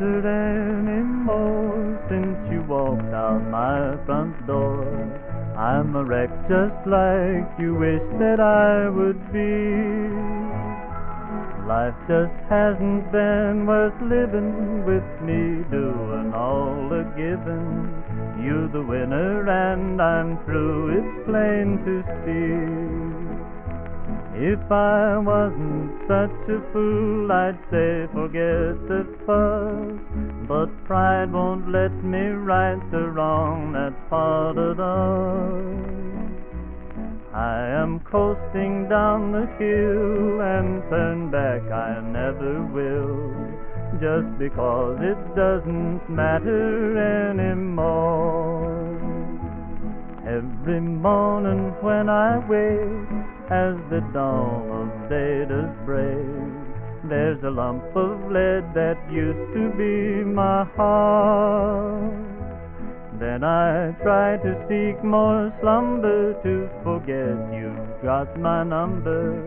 answered anymore since you walked out my front door. I'm a wreck just like you wish that I would be. Life just hasn't been worth living with me doing all the giving. You're the winner and I'm through, it's plain to see. If I wasn't such a fool, I'd say forget the fuss. But pride won't let me right the wrong that parted us. I am coasting down the hill and turn back I never will. Just because it doesn't matter anymore. Every morning when I wake, as the dawn of day does break, there's a lump of lead that used to be my heart. Then I try to seek more slumber to forget you've got my number,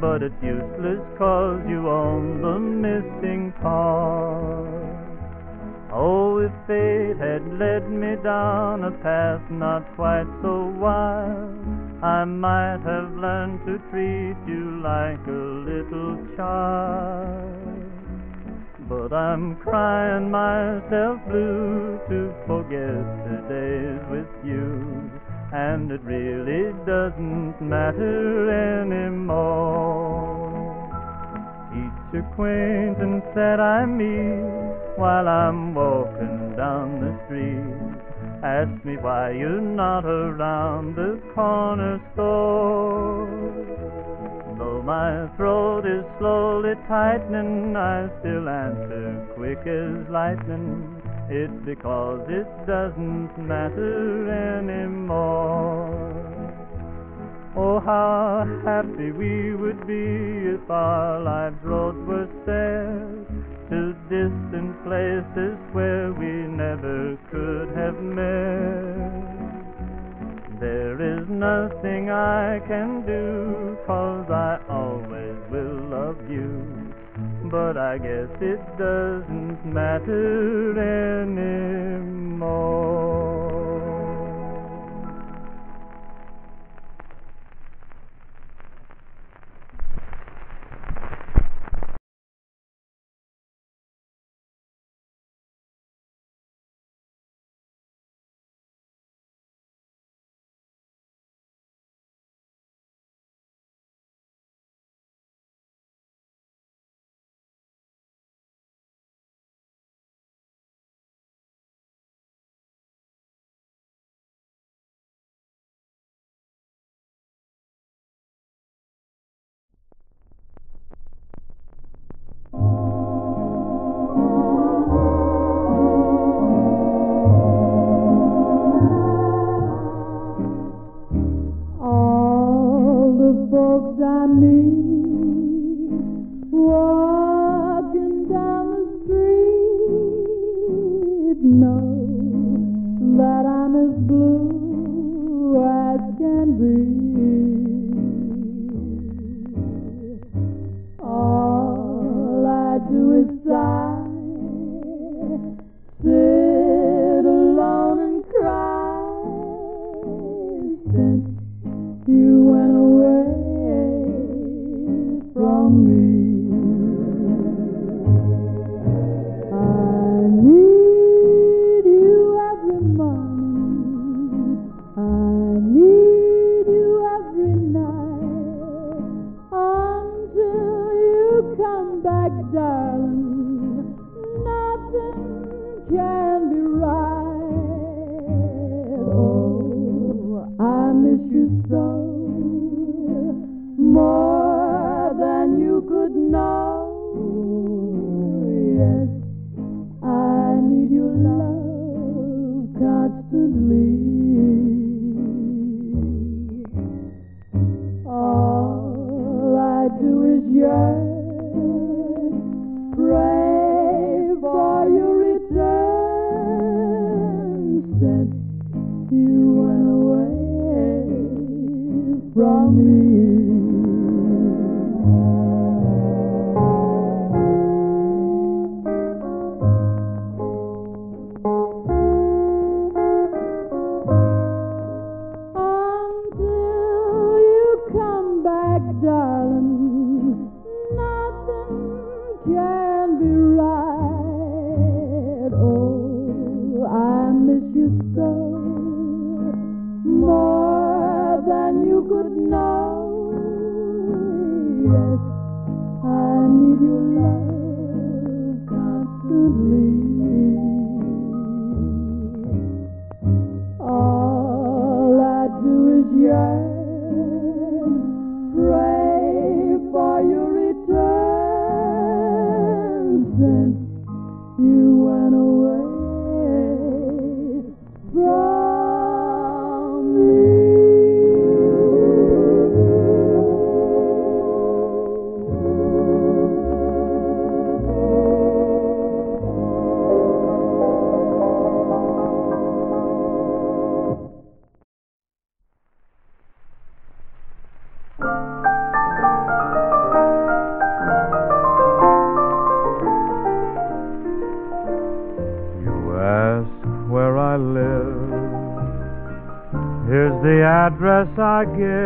but it's useless cause you own the missing part. Oh, if fate had led me down a path not quite so wild, I might have learned to treat you like a little child. But I'm crying myself blue to forget the days with you, and it really doesn't matter anymore. Acquaintance that I meet while I'm walking down the street Ask me why you're not around the corner store. Though my throat is slowly tightening, I still answer quick as lightning. It's because it doesn't matter anymore. Oh, how happy we would be if our lives roads were set to distant places where we never could have met. There is nothing I can do, cause I always will love you. But I guess it doesn't matter anymore. I give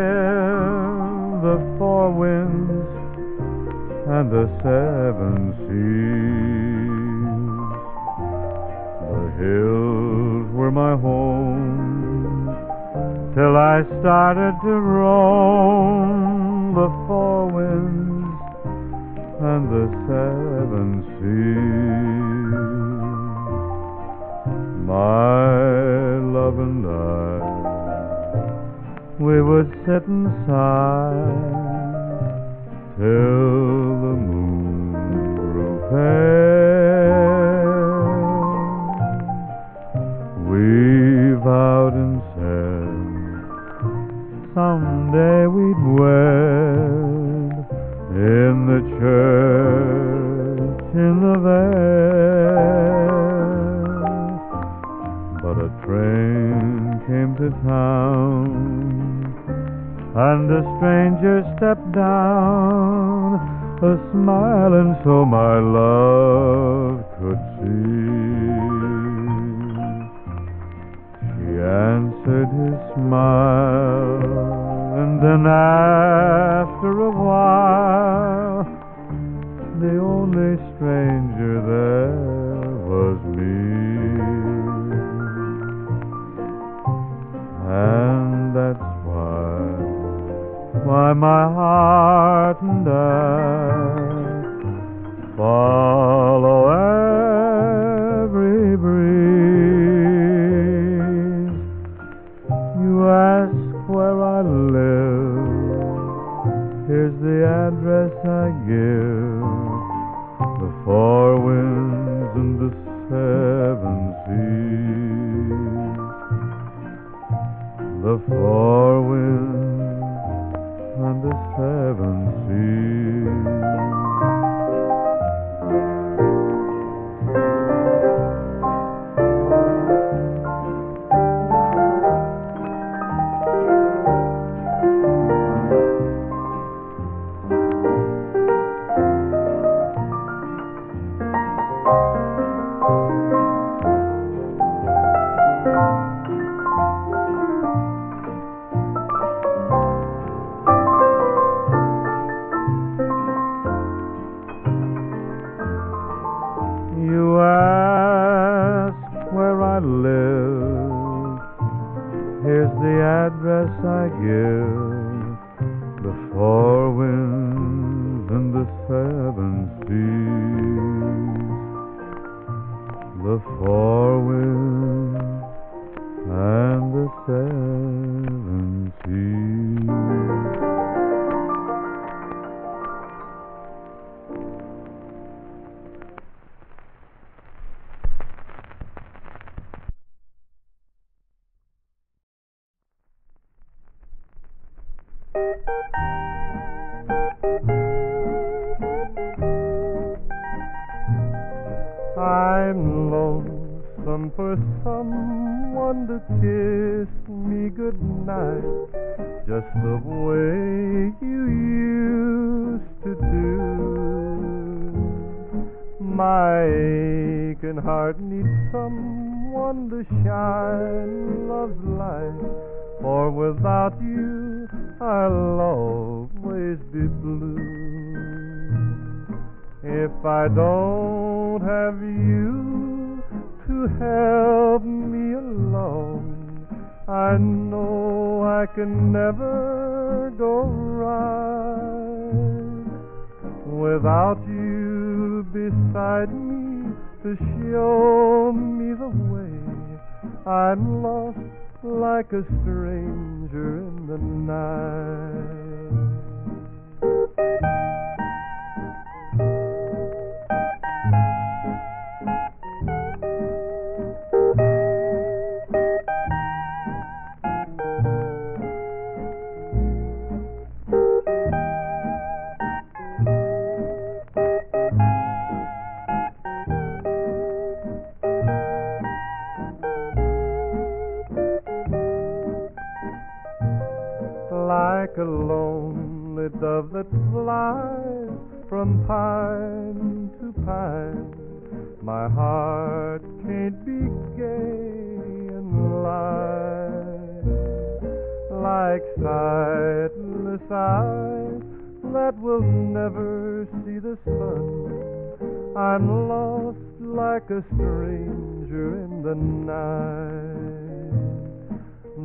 lost like a stranger in the night.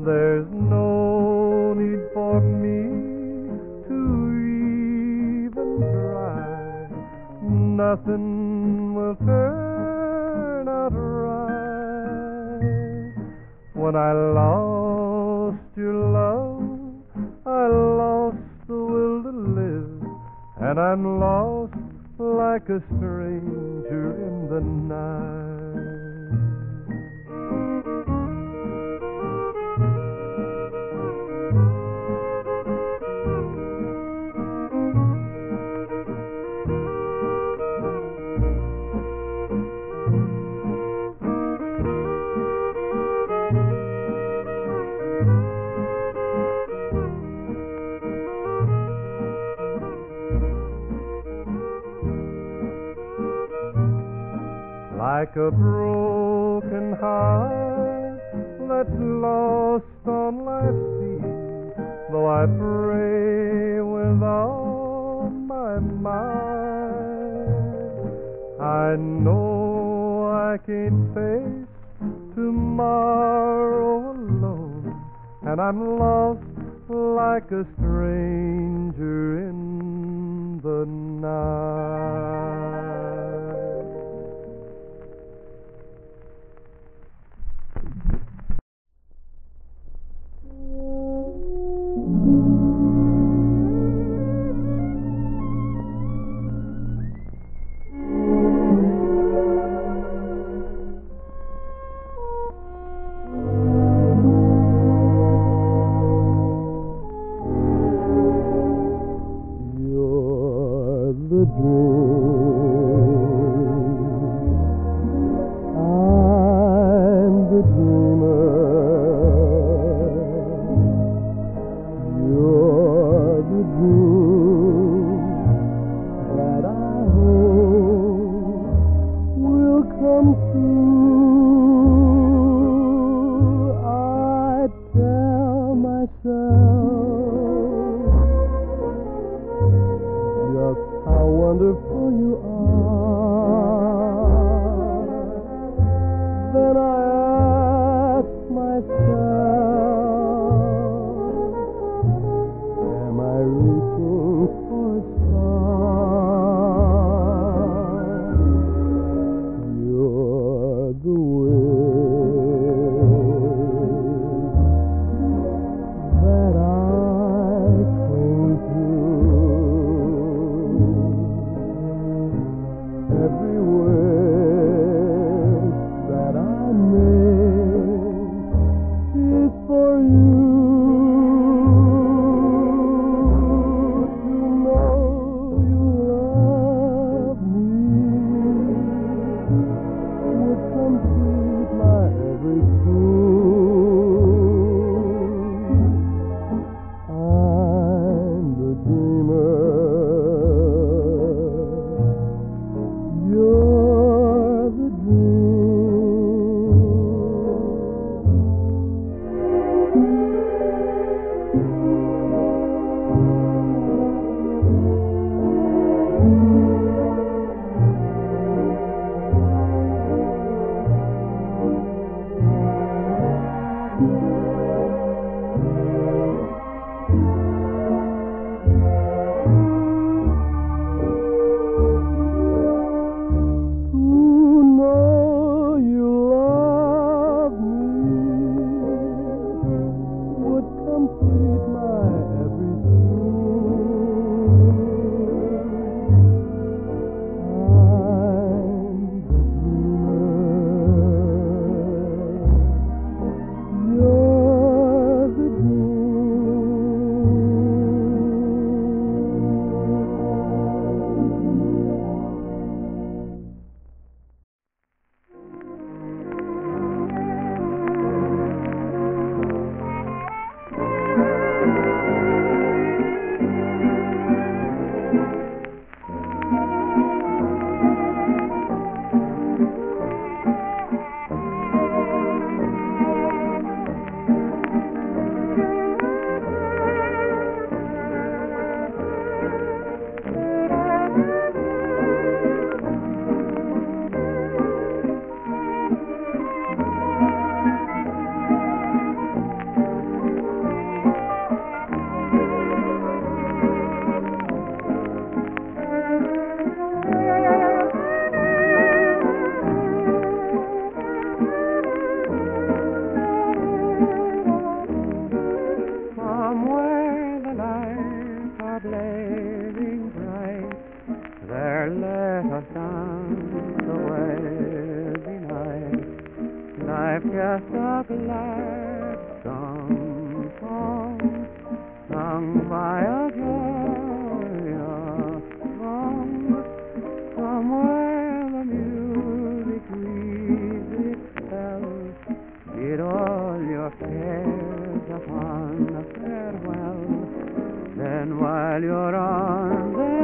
There's no need for me to even try. Nothing will turn out right. When I lost your love, I lost the will to live, and I'm lost like a stranger in the night. Like a broken heart that's lost on life's sea. Though I pray with all my might, I know I can't face tomorrow alone, and I'm lost like a stranger in the night. Cares upon a farewell. Then while your arms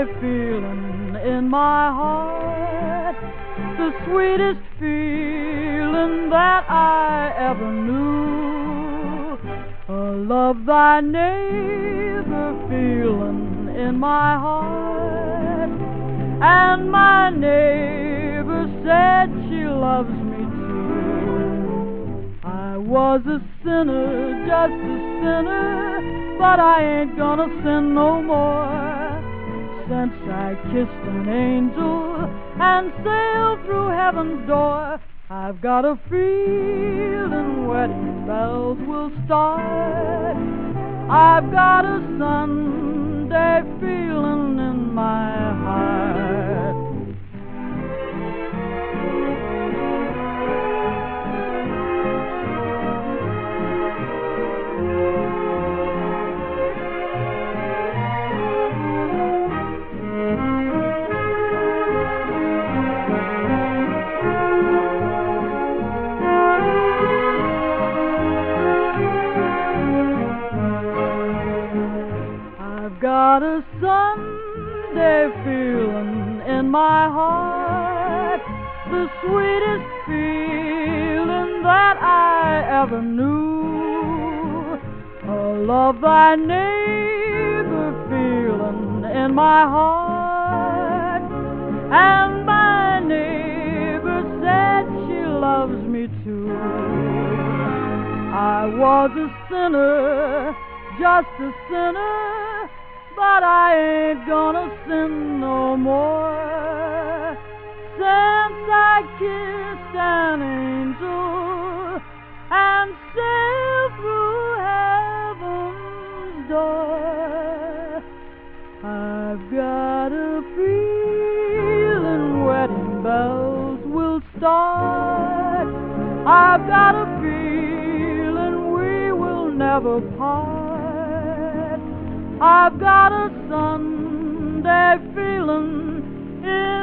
Feeling in my heart, the sweetest feeling that I ever knew. A love thy neighbor feeling in my heart. And my neighbor said she loves me too. I was a sinner, just a sinner, but I ain't gonna sin no more since I kissed an angel and sailed through heaven's door. I've got a feeling wedding bells will start. I've got a Sunday feeling in my heart. Got a Sunday feeling in my heart, the sweetest feeling that I ever knew. A love thy neighbor feeling in my heart, and my neighbor said she loves me too. I was a sinner, just a sinner, but I ain't gonna sin no more. Since I kissed an angel and sailed through heaven's door, I've got a feeling wedding bells will start. I've got a feeling we will never part. I've got a Sunday feeling in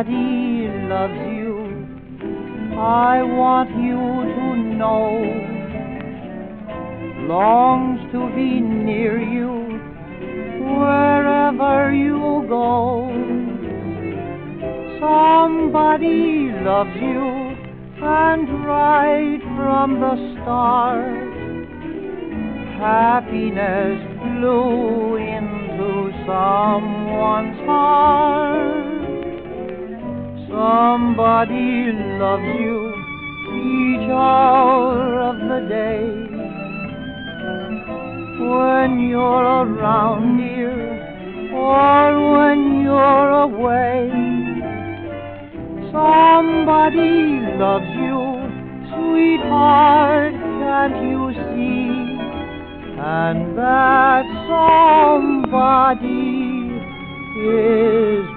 Somebody loves you. I want you to know. Longs to be near you wherever you go. Somebody loves you, and right from the start, happiness blew into someone's heart. Somebody loves you each hour of the day. When you're around, here or when you're away. Somebody loves you, sweetheart, can't you see? And that somebody is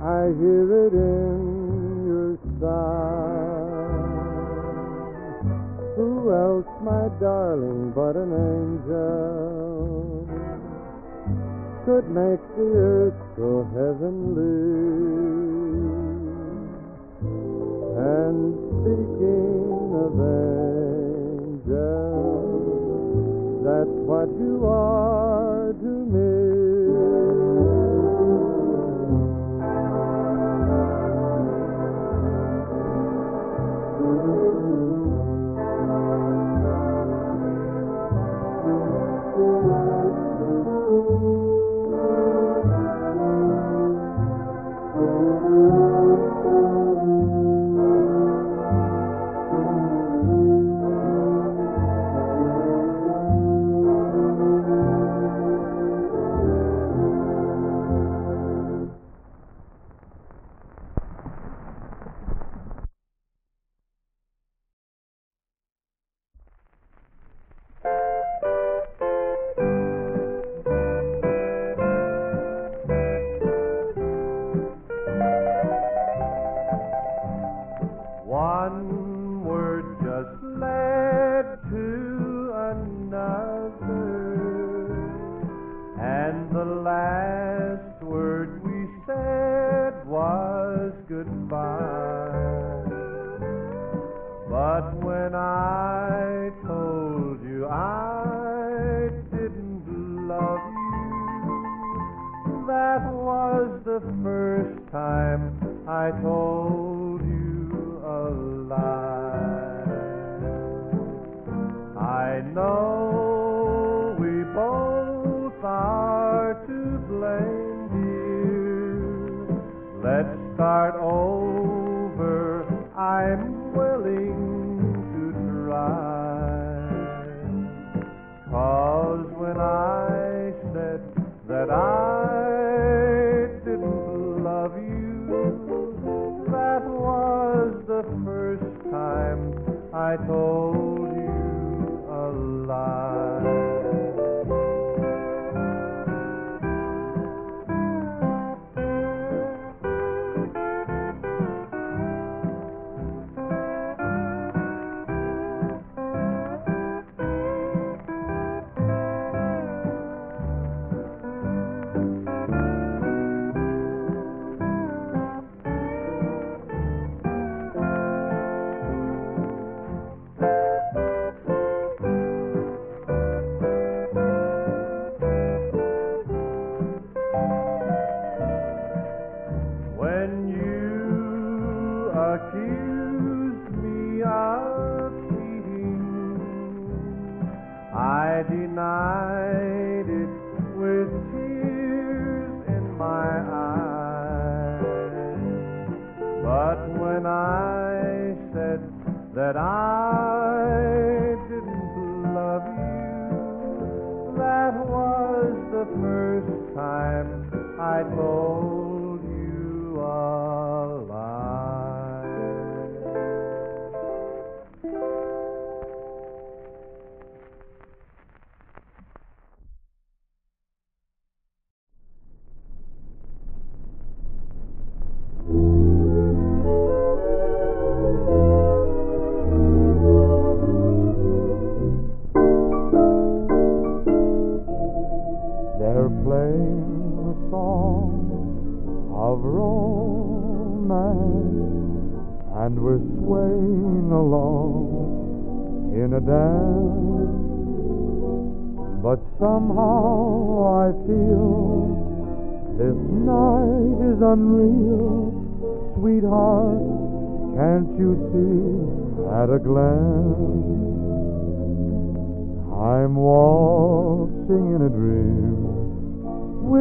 I hear it in your sigh. Who else, my darling, but an angel could make the earth so heavenly? And speaking of angels, that's what you are to me.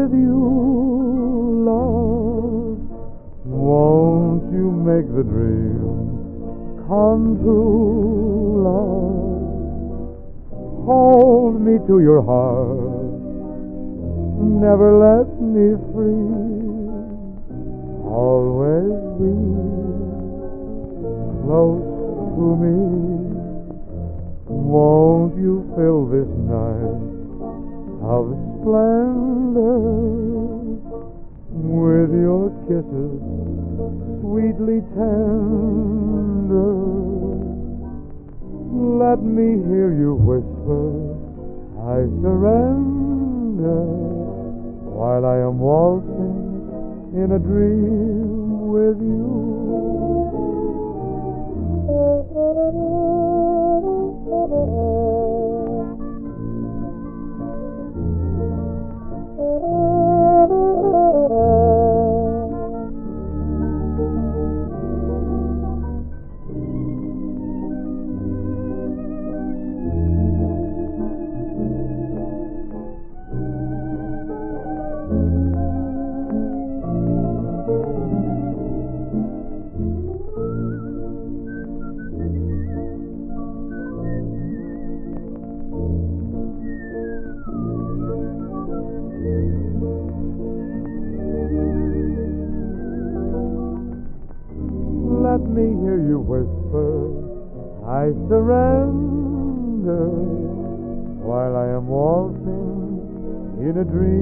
with you, love. Won't you make the dream come true, love? Hold me to your heart, never let me free. Always be close to me. Won't you fill this night of splendor with your kisses sweetly tender. Let me hear you whisper, I surrender while I am waltzing in a dream with you. dream.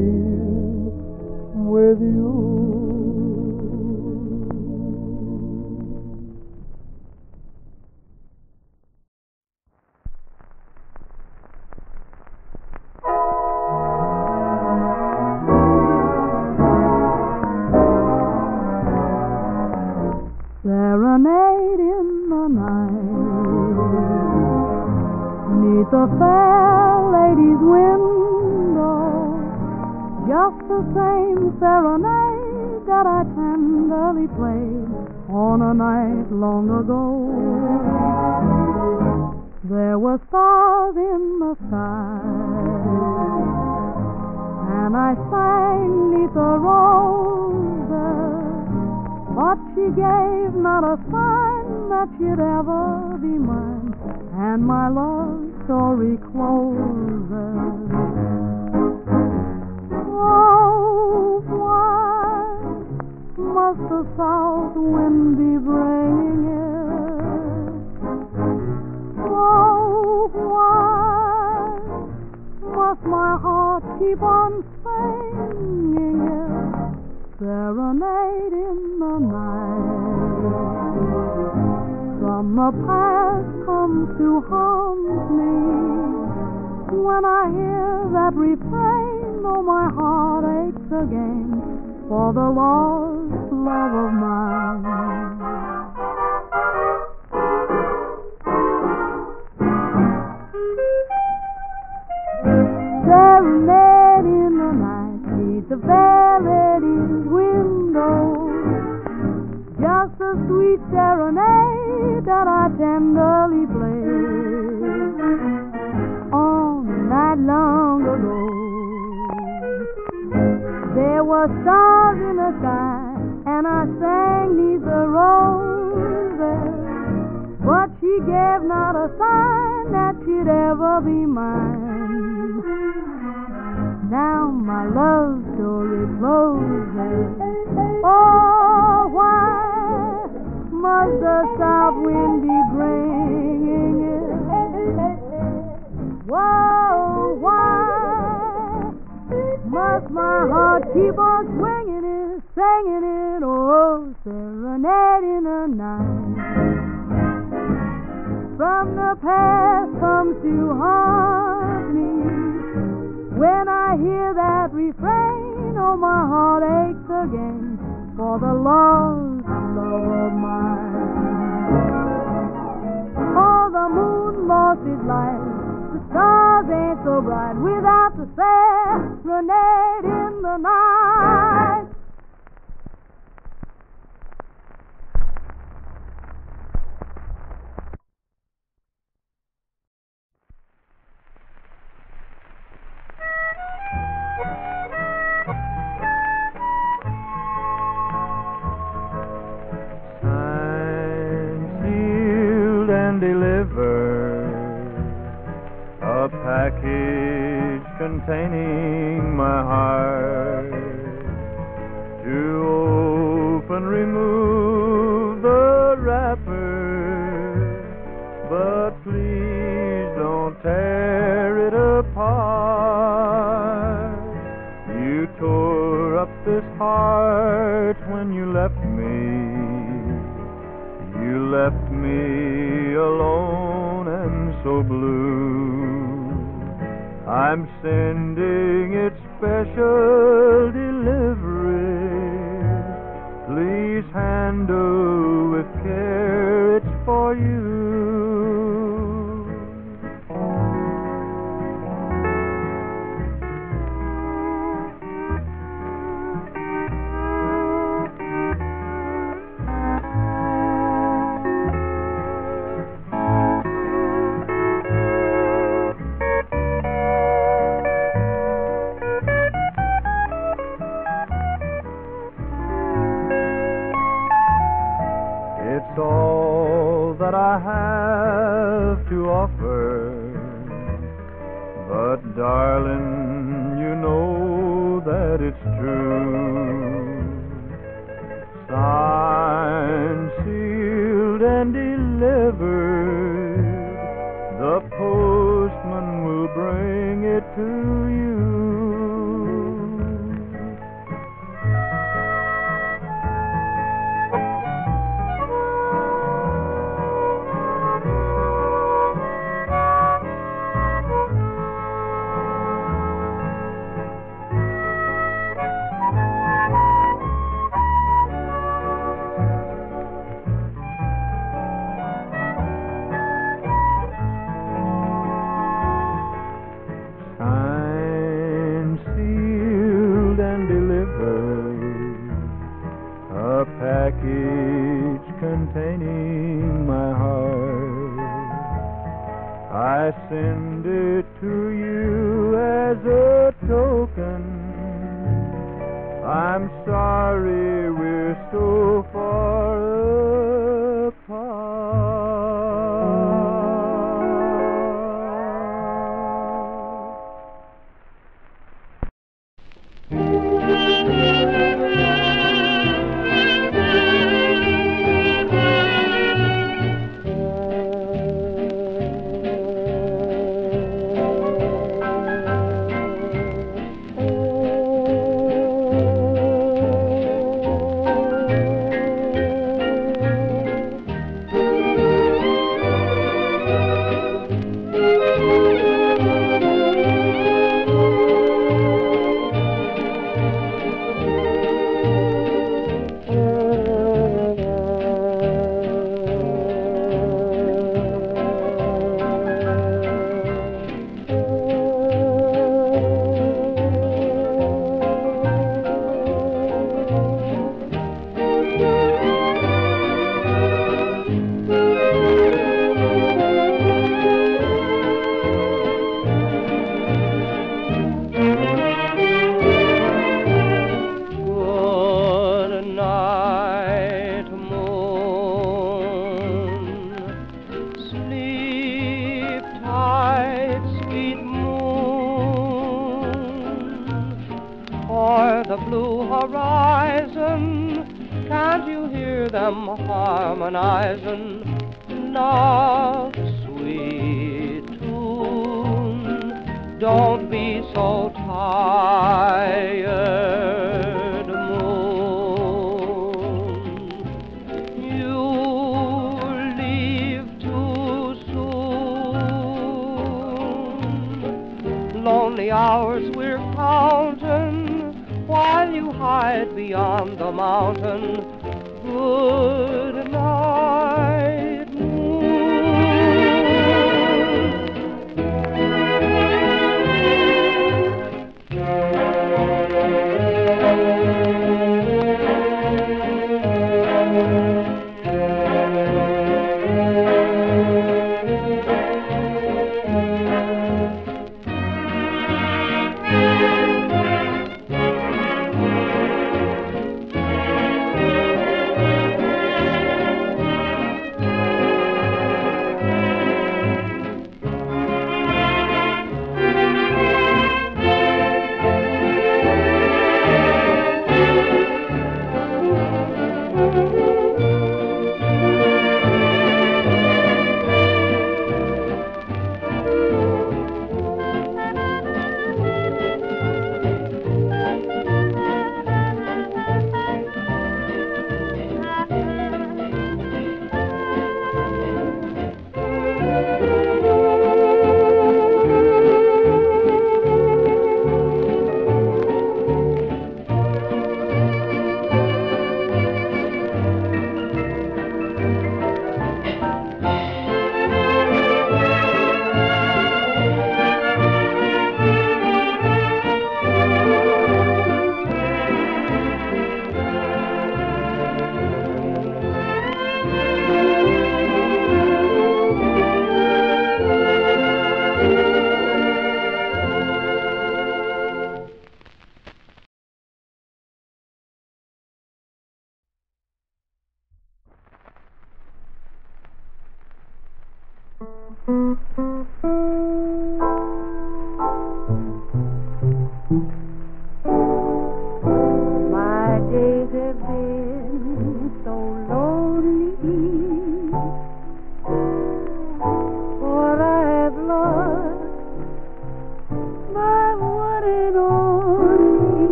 I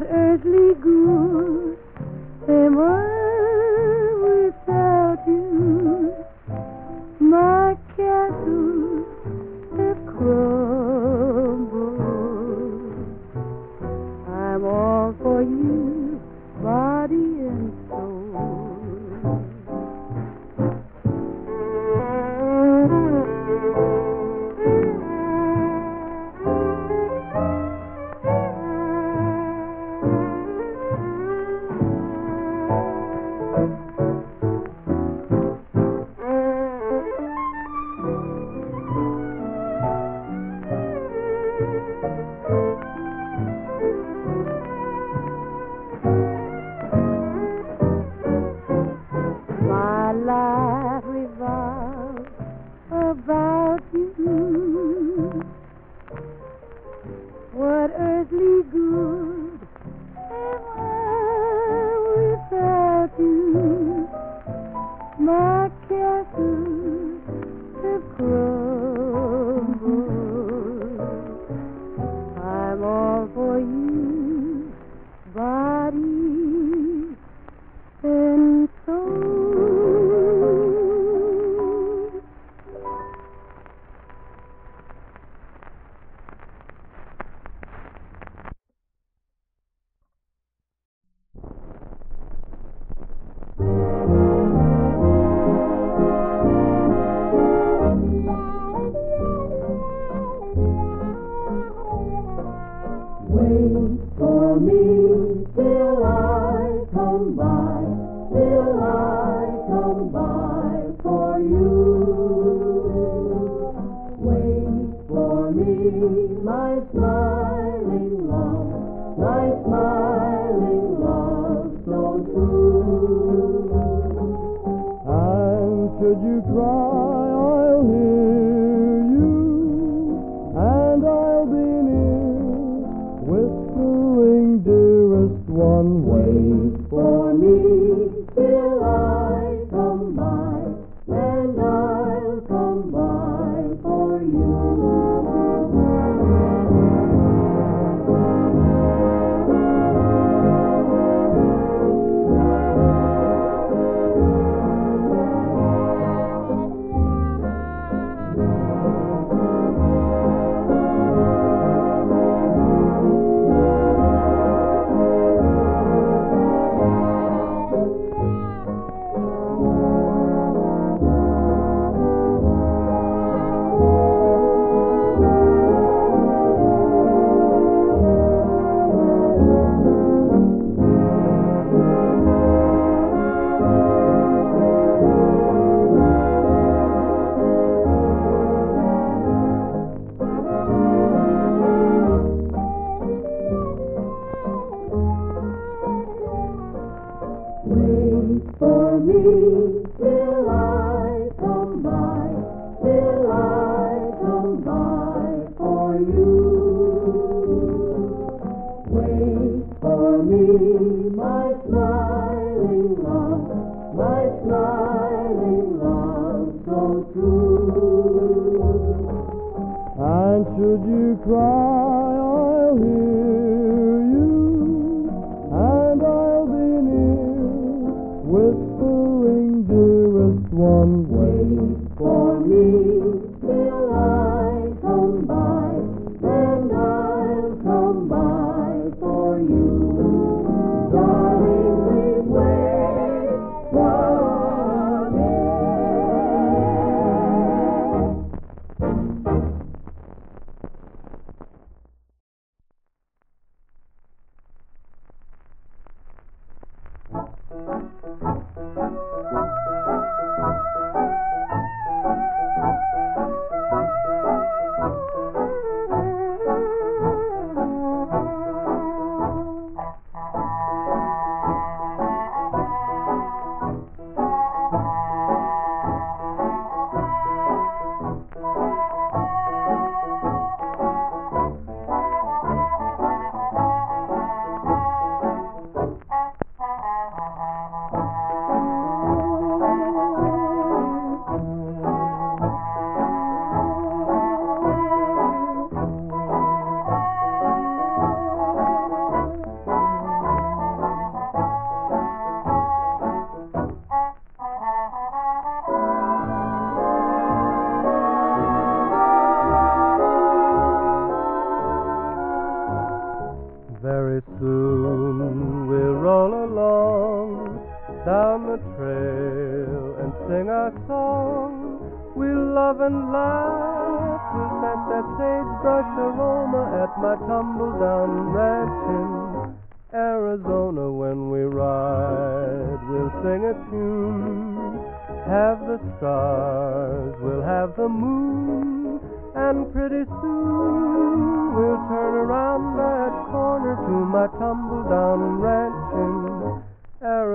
earthly good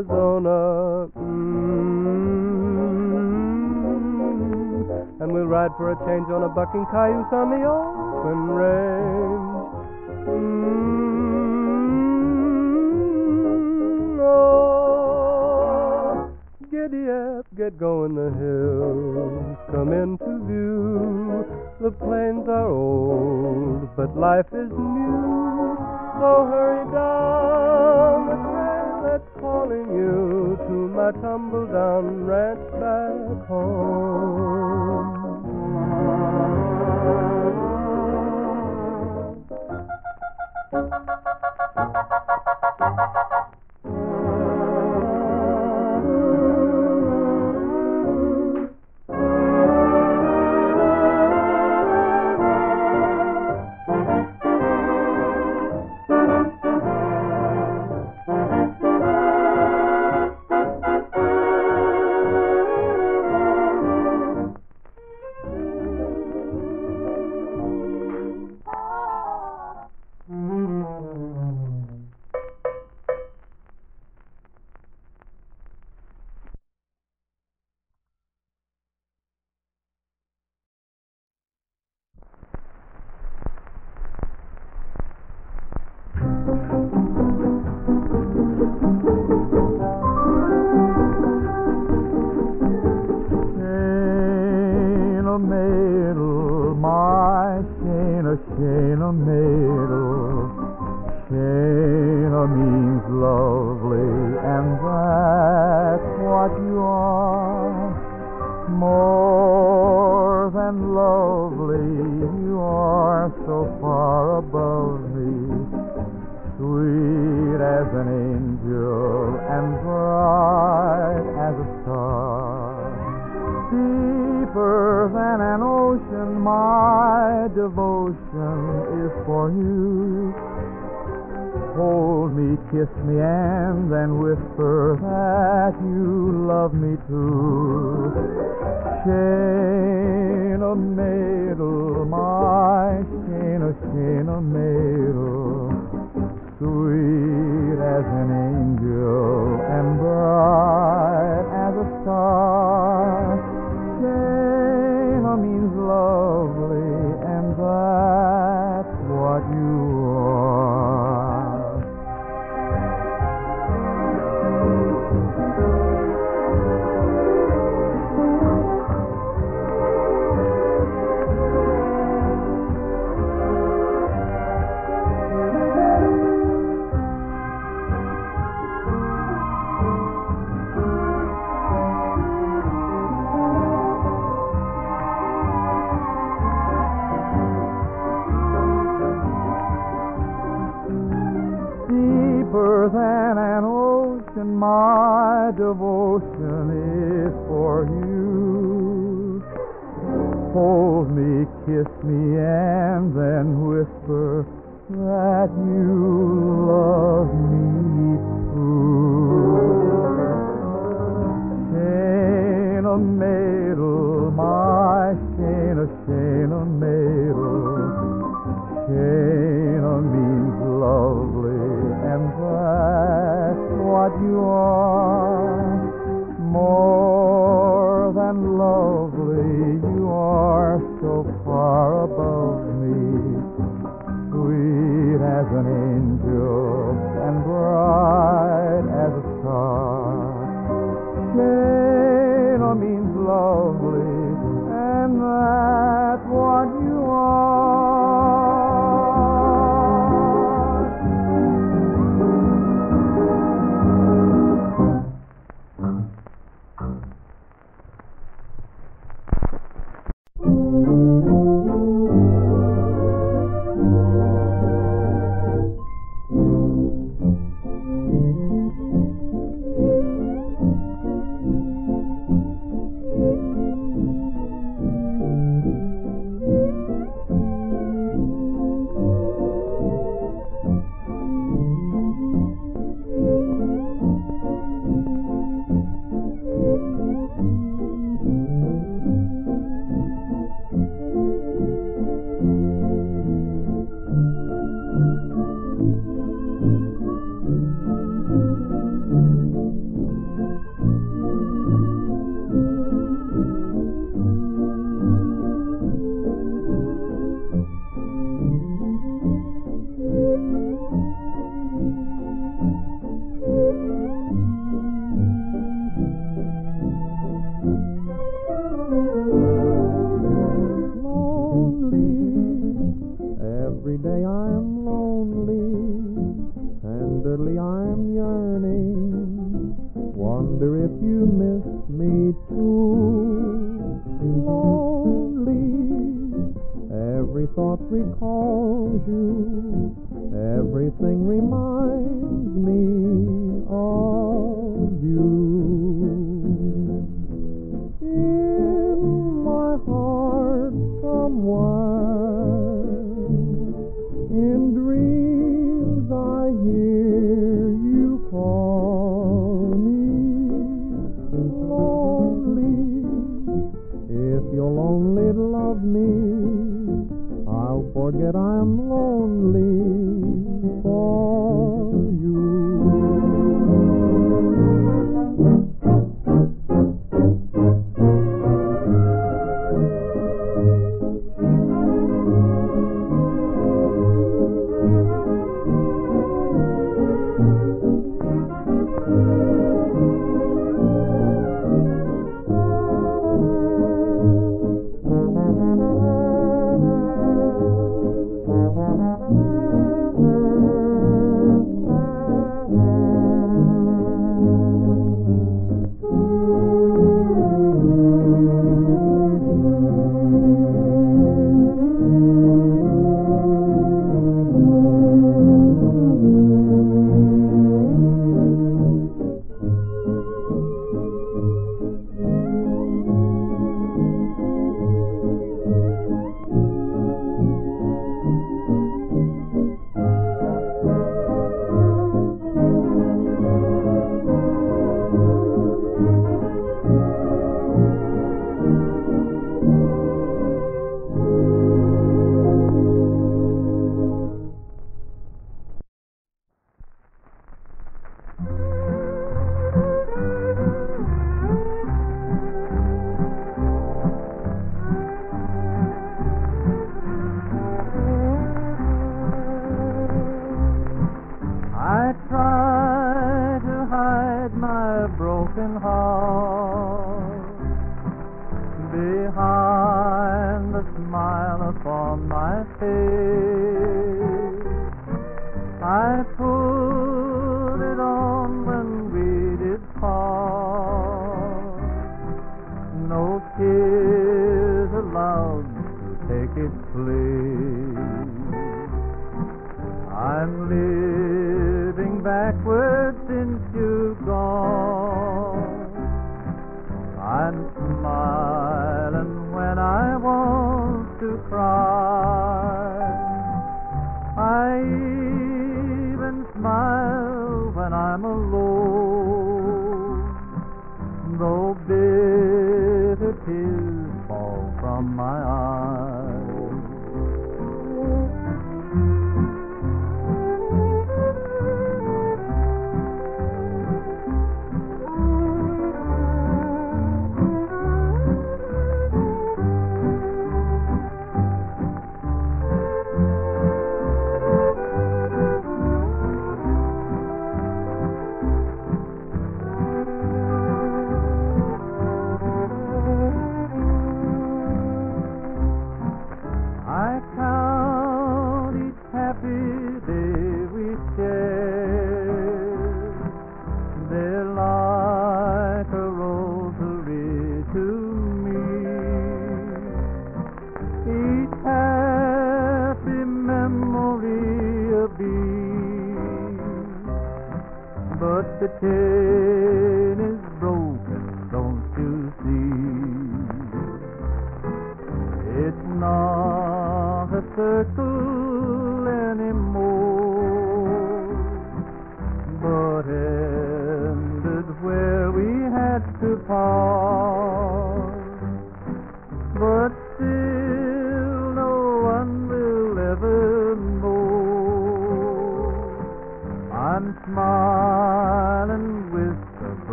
Arizona. Mm-hmm. And we'll ride for a change on a bucking cayuse on the open range. Mm-hmm. Oh, giddy up, get going, the hills come into view. The plains are old, but life is new. So hurry down the trail calling you to my tumble down ranch back home. Me,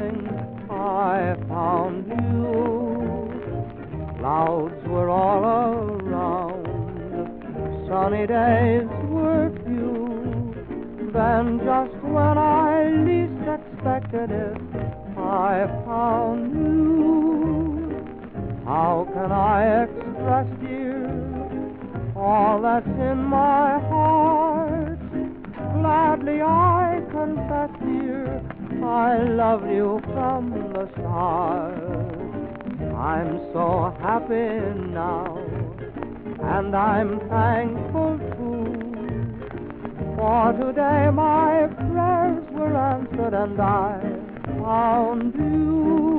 I found you. Clouds were all around, sunny days were few. Then just when I least expected it, I found you. How can I express, dear, all that's in my heart? Gladly I confess, I love you from the start. I'm so happy now, and I'm thankful too. For today my prayers were answered, and I found you.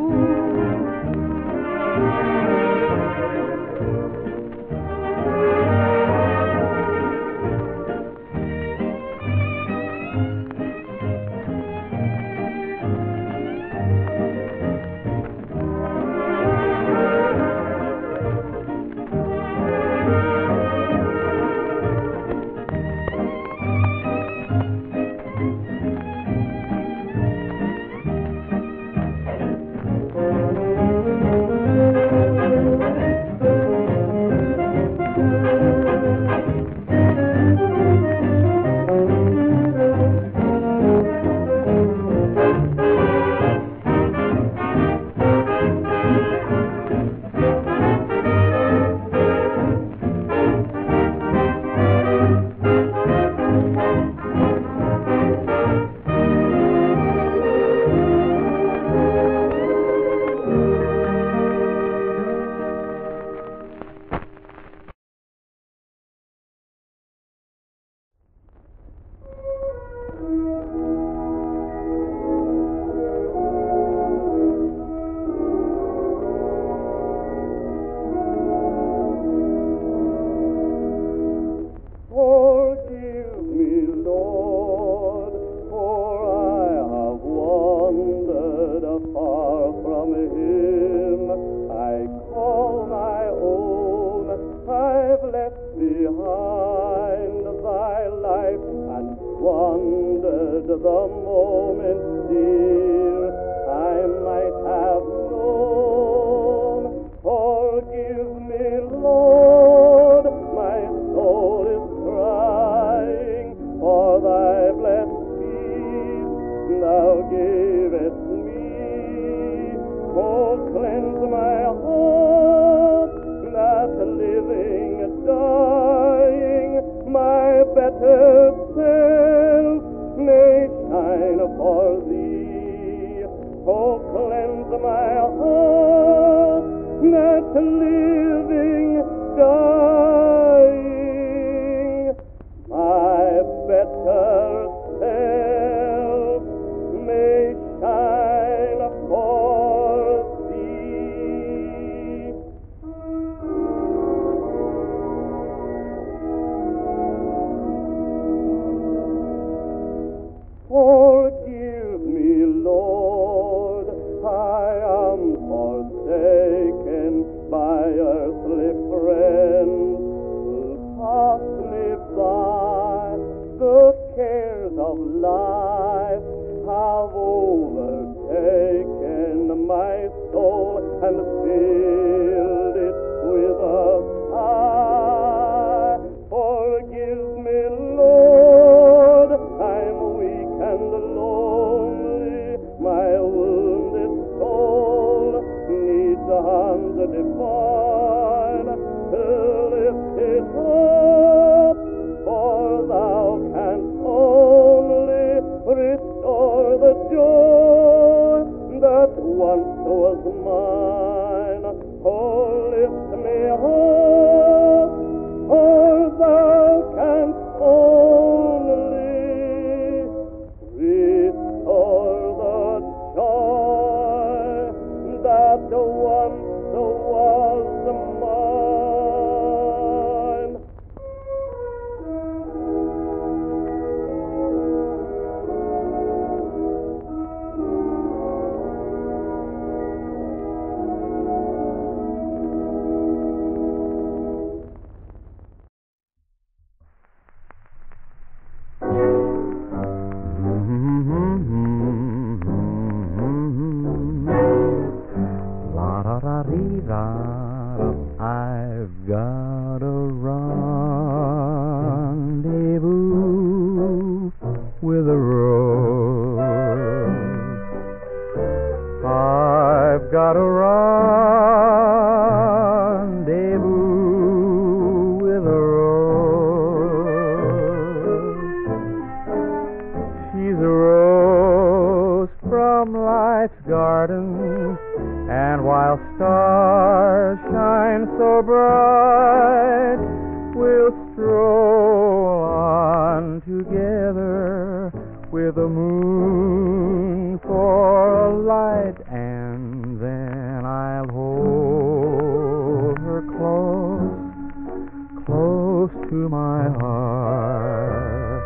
to my heart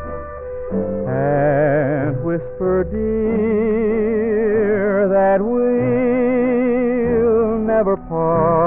and whisper, dear, that we'll never part.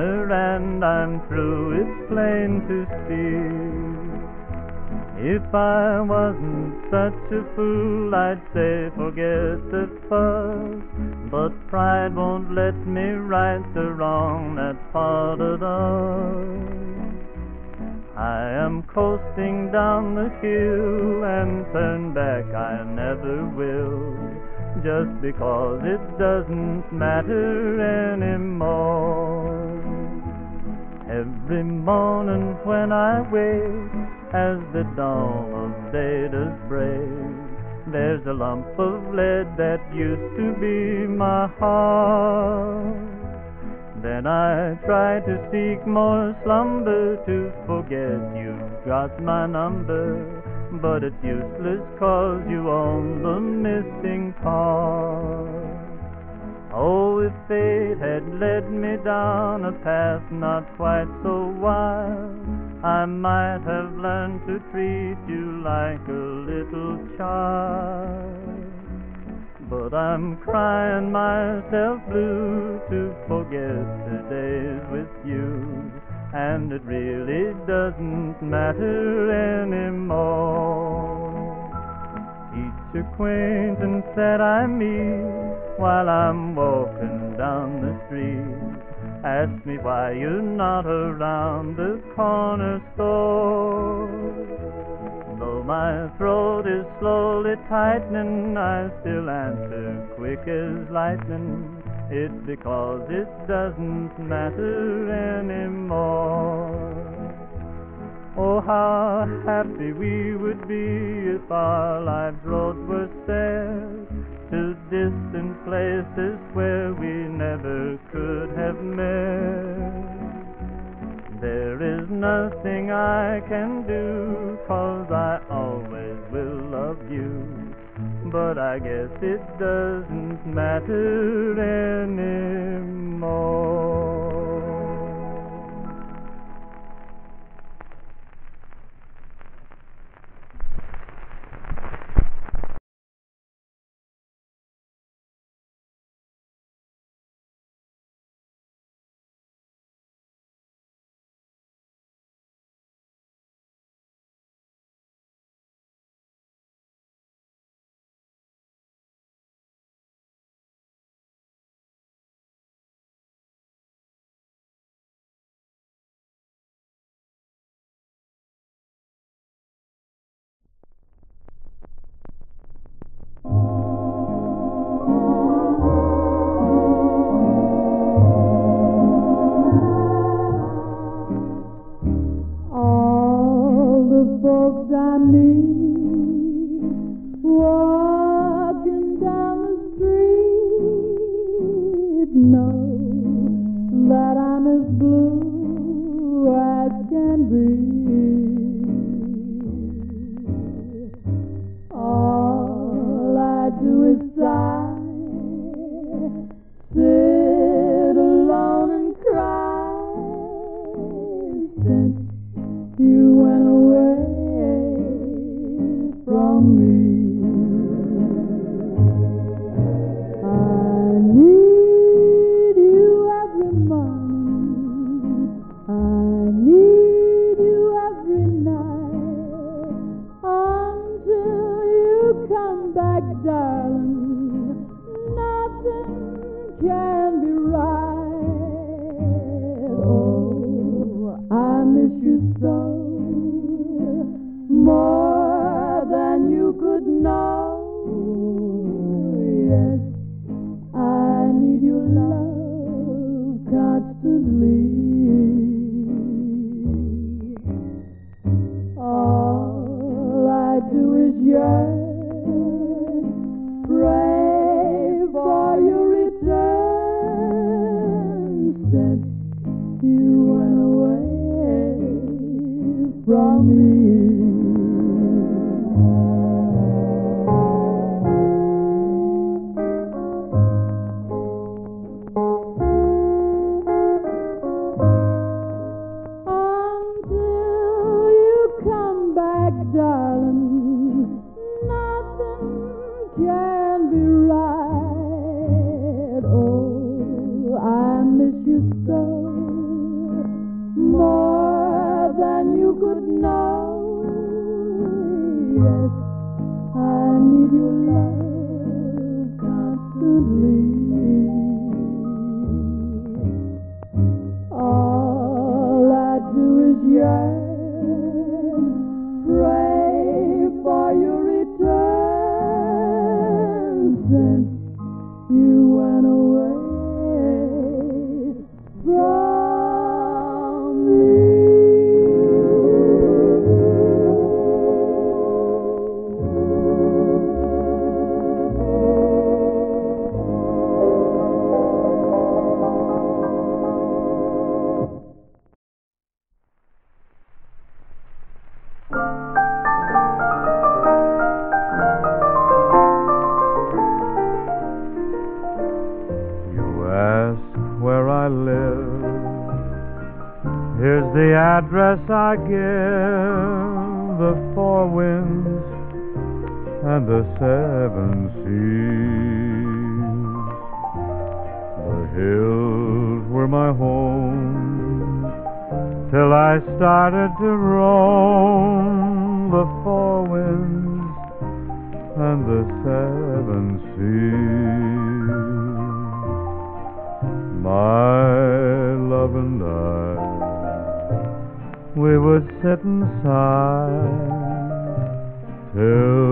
And I'm through, it's plain to see. If I wasn't such a fool, I'd say forget the fuss. But pride won't let me right the wrong that's parted us. I am coasting down the hill and turn back I never will. Just because it doesn't matter anymore. Every morning when I wake, as the dawn of day does break, there's a lump of lead that used to be my heart. Then I try to seek more slumber to forget you've got my number. but it's useless cause you own the missing part. Oh, if fate had led me down a path not quite so wild, I might have learned to treat you like a little child. But I'm crying myself blue to forget the days with you, and it really doesn't matter anymore. Each acquaintance that I meet while I'm walking down the street ask me why you're not around the corner store. Though my throat is slowly tightening, I still answer quick as lightning. It's because it doesn't matter anymore. Oh, how happy we would be if our lives roads were set to distant places where we never could have met. There is nothing I can do, cause I always will love you. But I guess it doesn't matter anymore. address I give the four winds and the seven seas. The hills were my home till I started to roam the four winds and the seven seas. we would sit and sigh till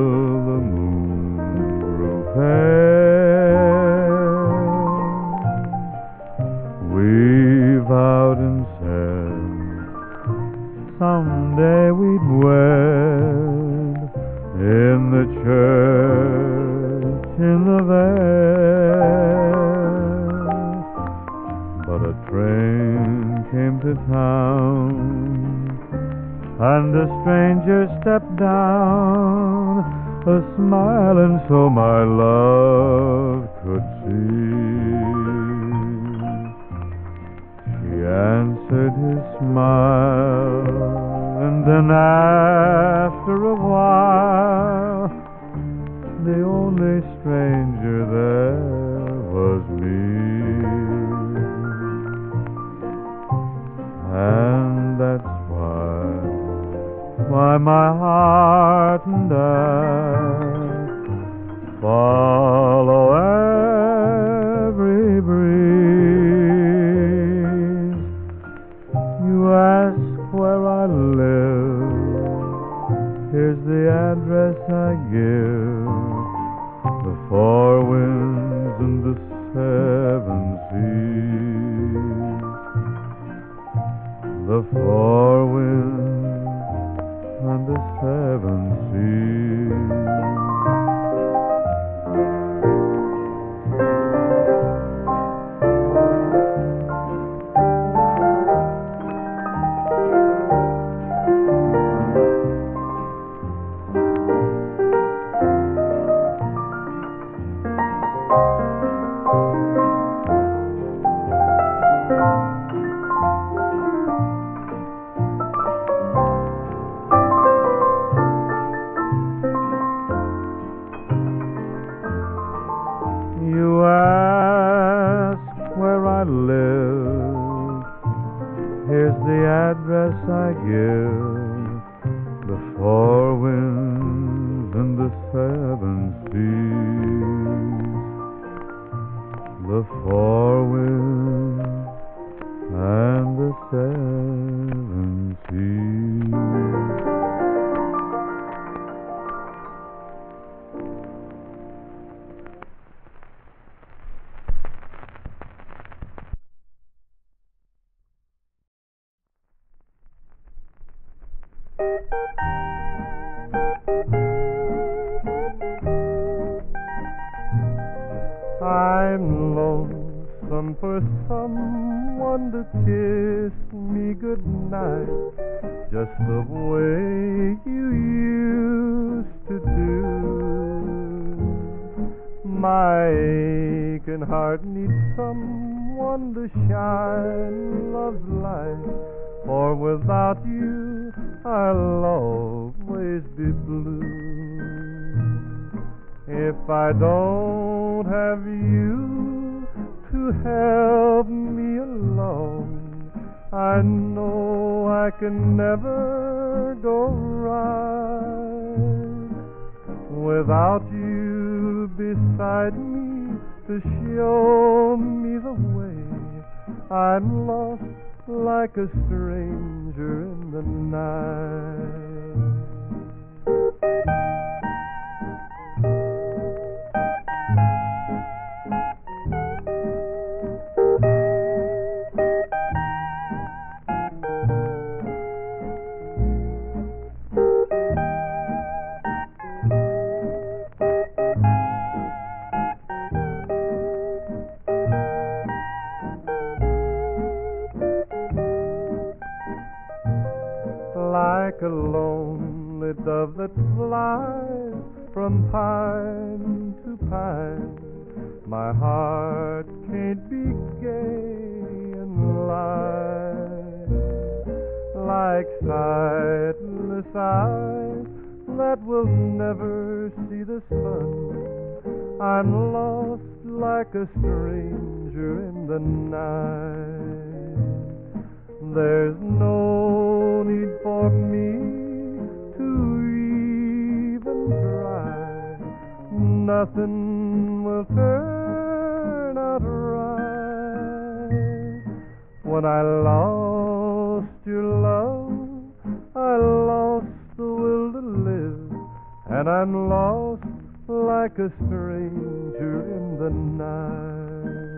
the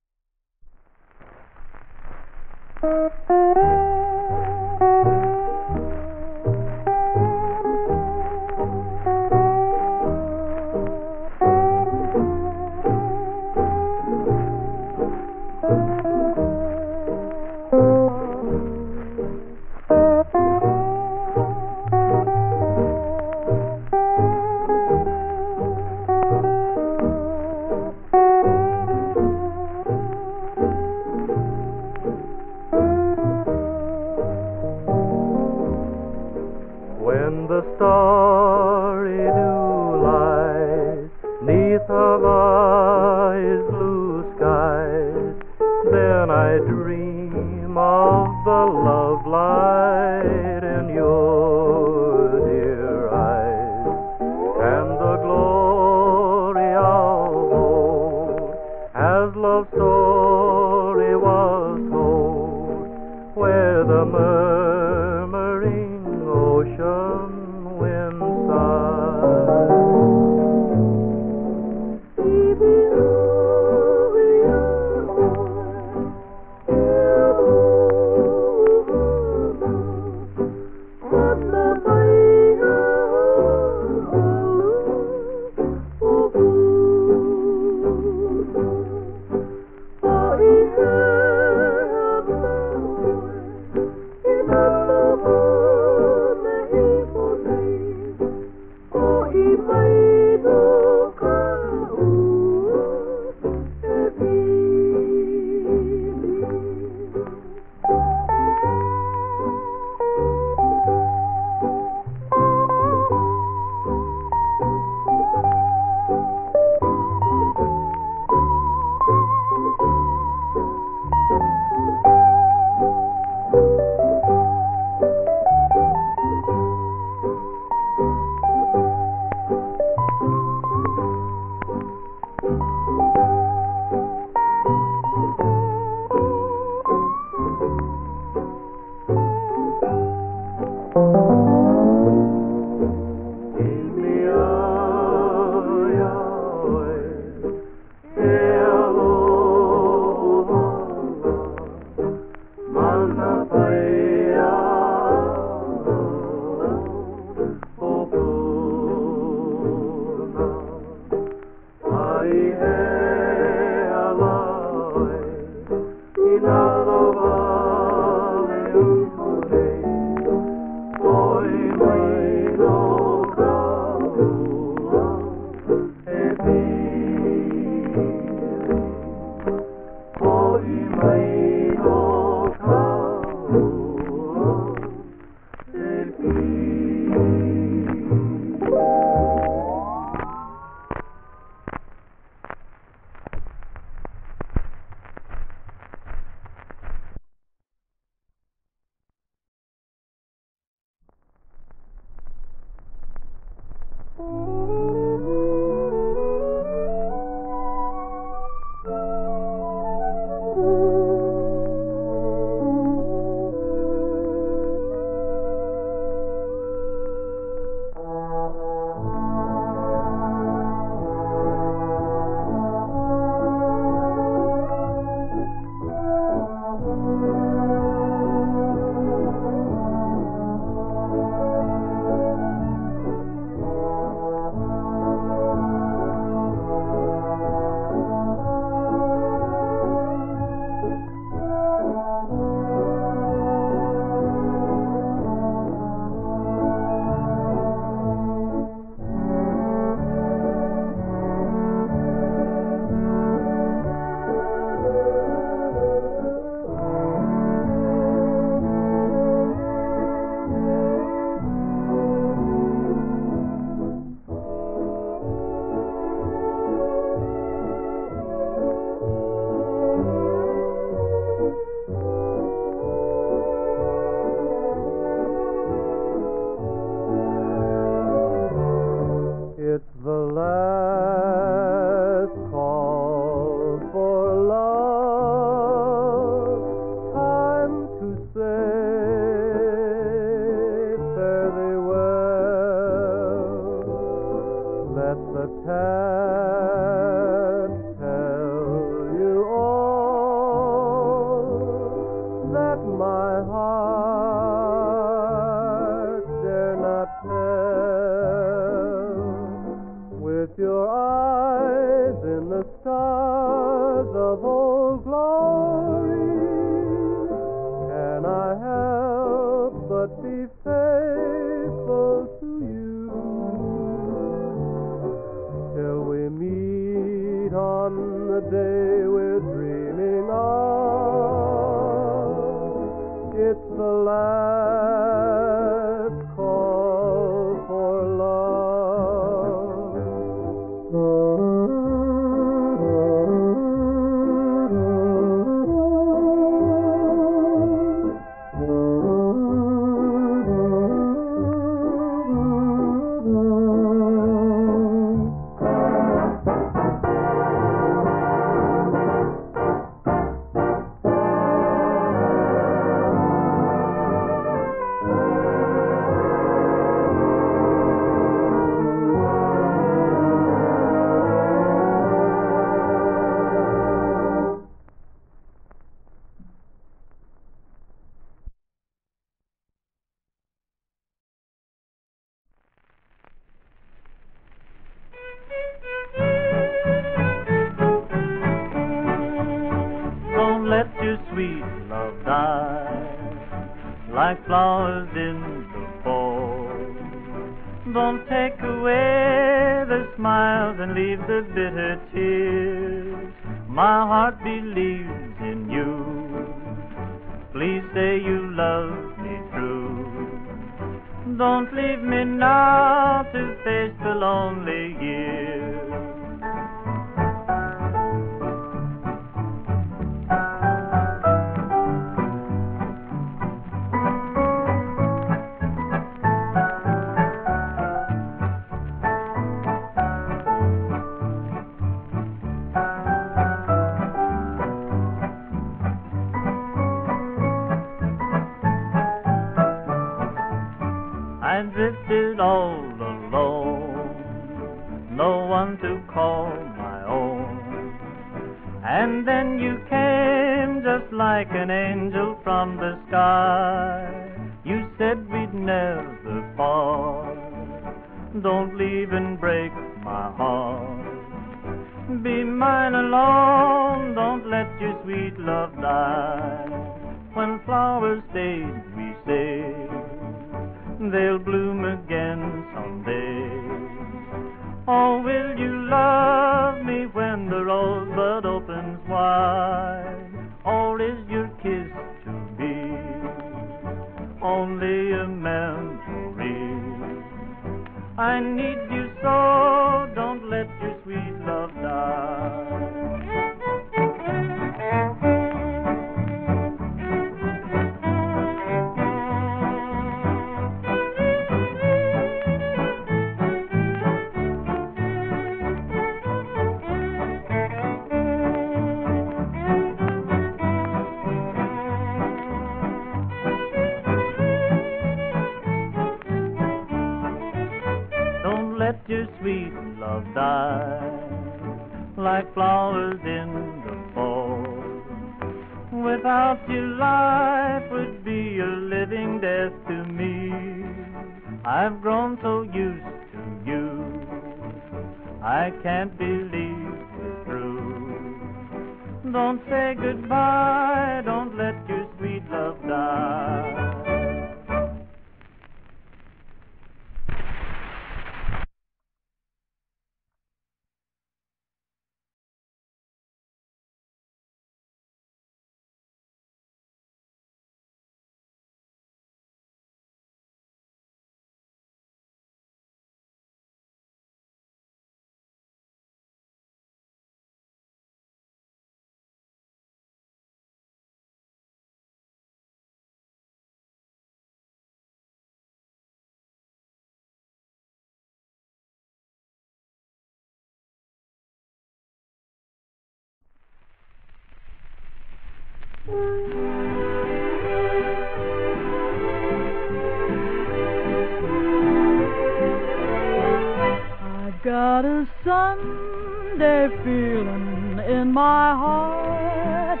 Sunday feeling in my heart,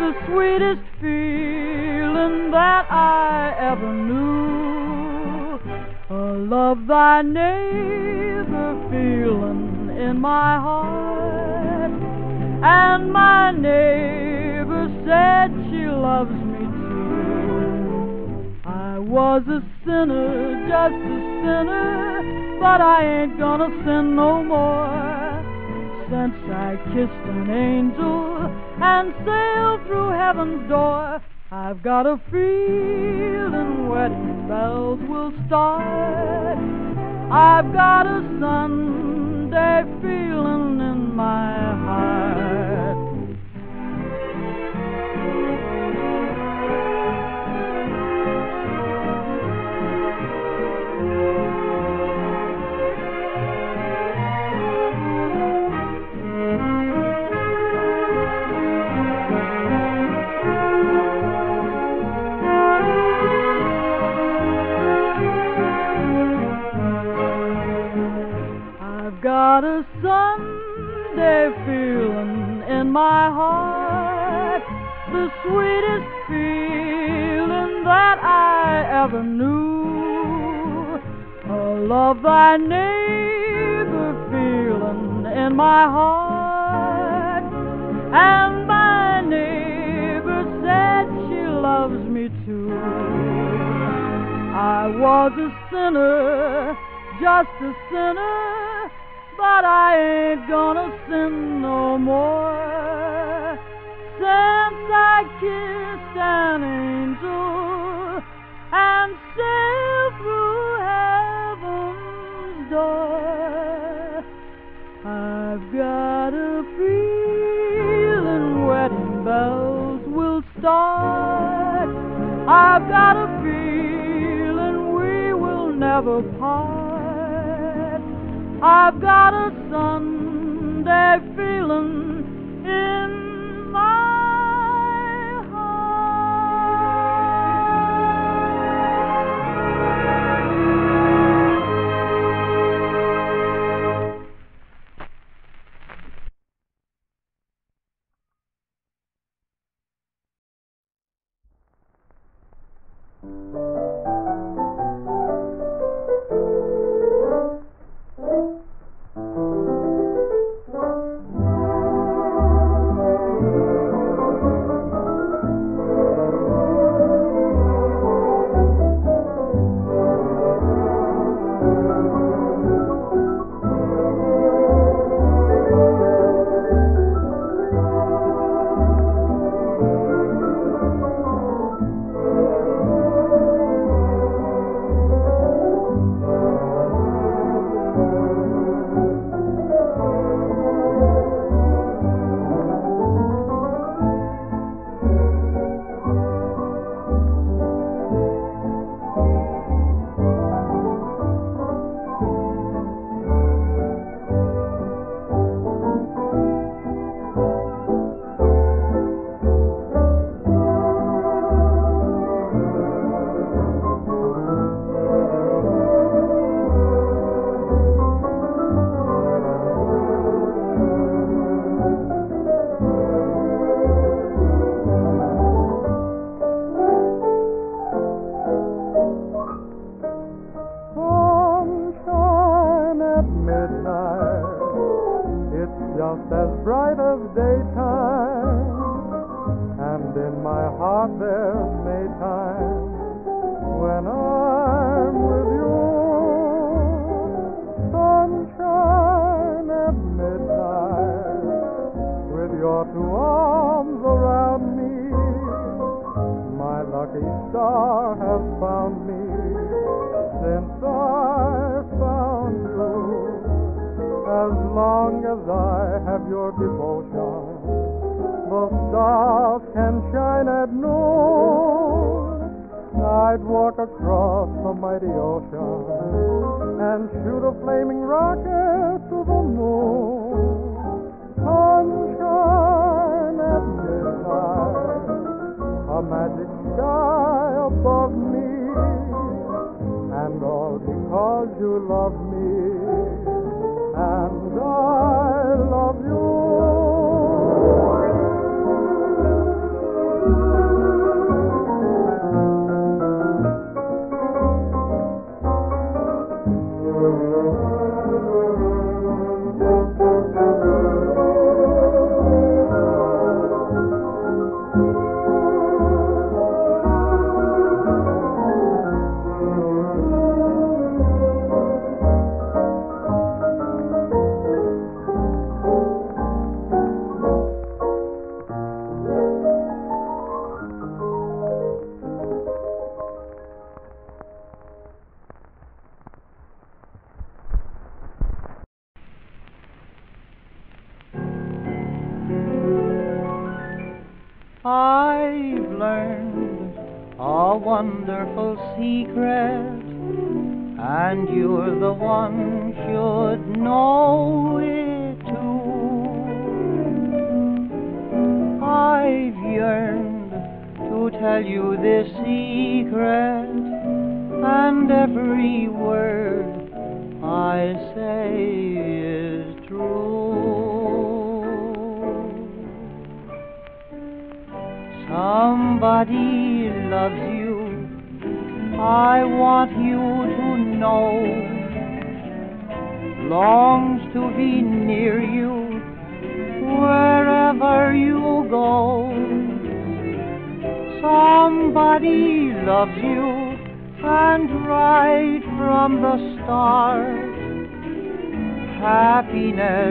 the sweetest feeling that I ever knew. A love thy neighbor feeling in my heart, and my neighbor said she loves me too. I was a sinner, just a sinner but I ain't gonna sin no more. Since I kissed an angel and sailed through heaven's door, I've got a feeling wedding bells will start. I've got a Sunday feeling in my heart.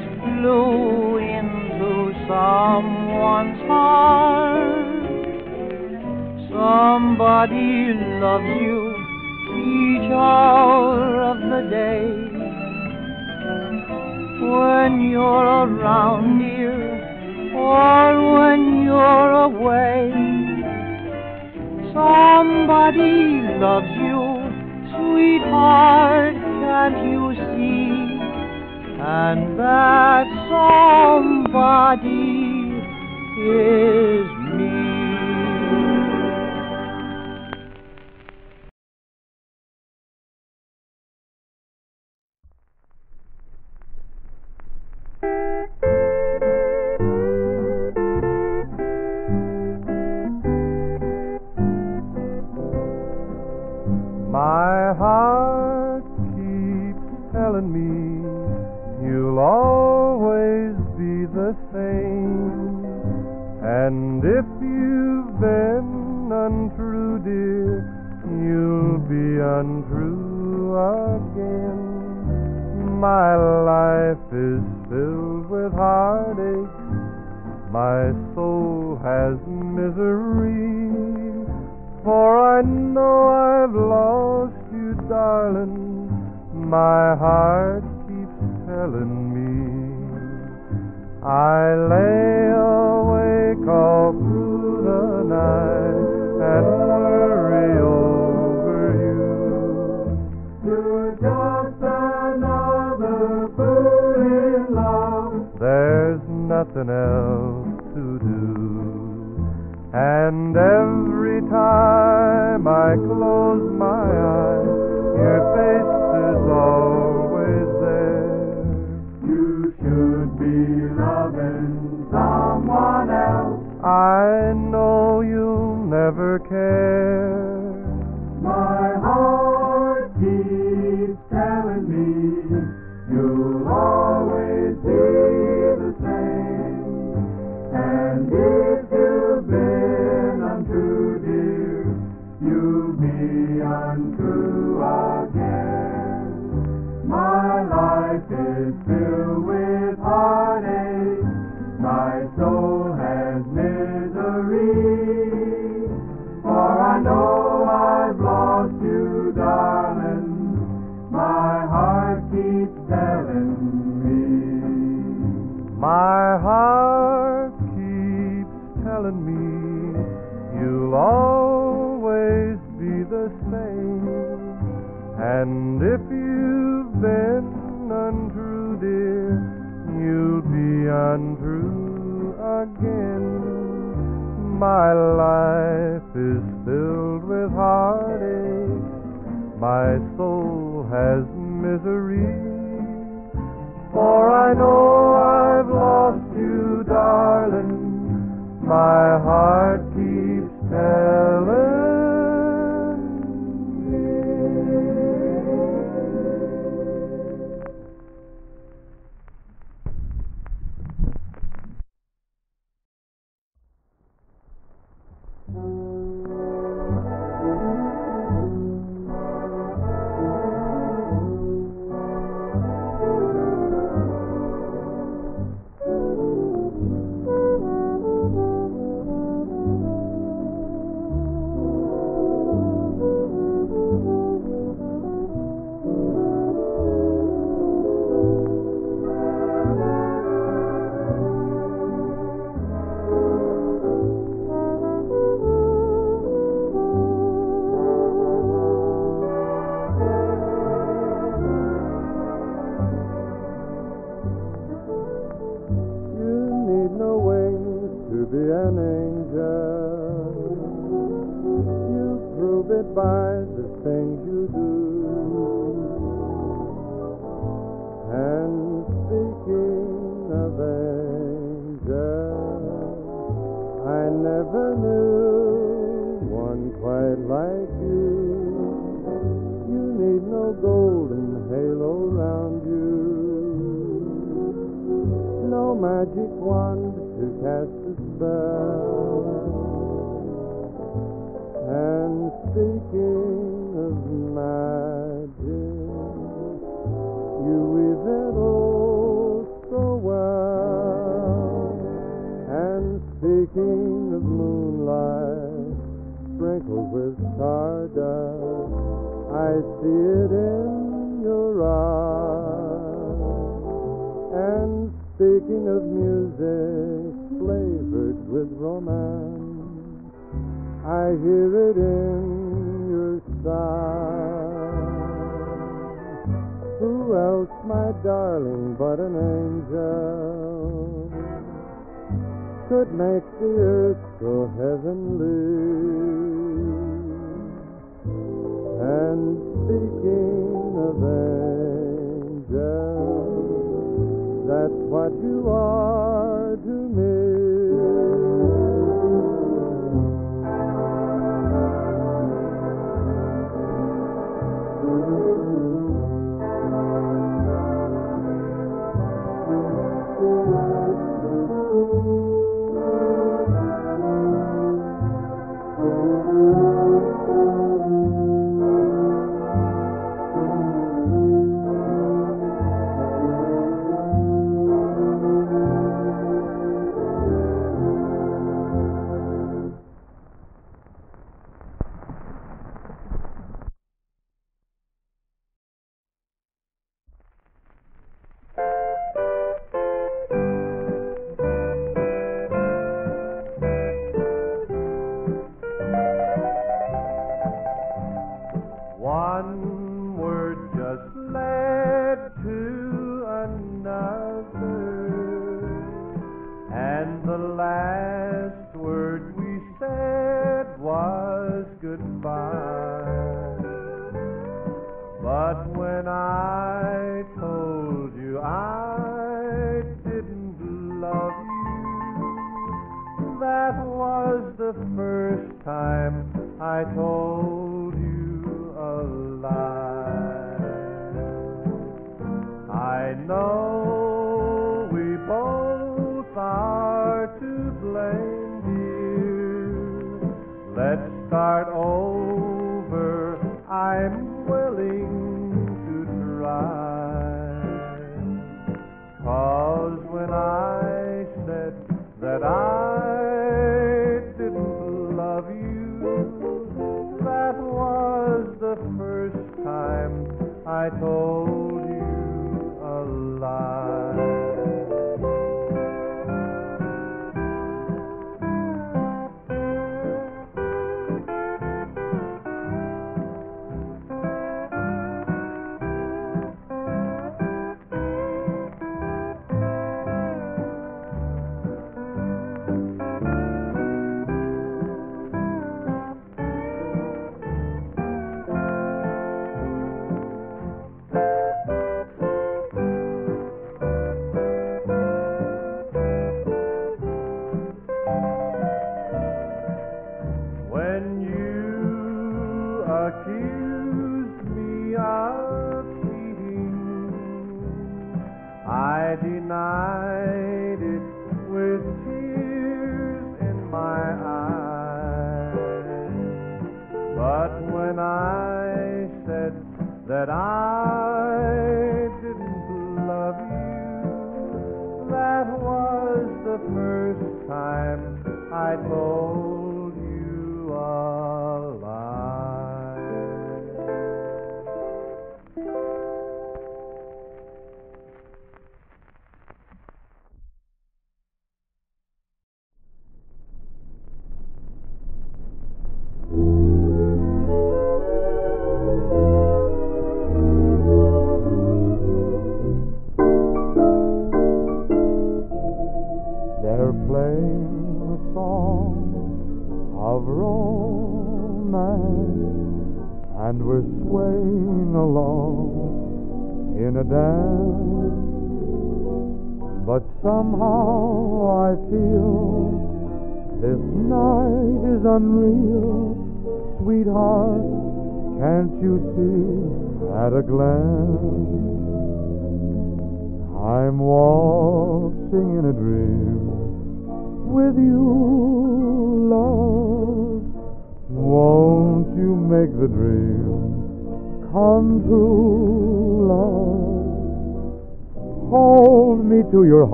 always blew into someone's heart. Somebody loves you each hour of the day. When you're around, here or when you're away, somebody loves you, sweetheart, can't you see? and that somebody is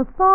There were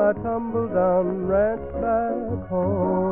my tumble down ranch back home.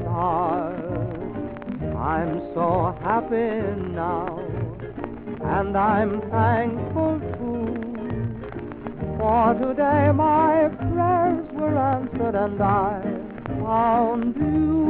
stars. I'm so happy now, and I'm thankful too. For today my prayers were answered, and I found you.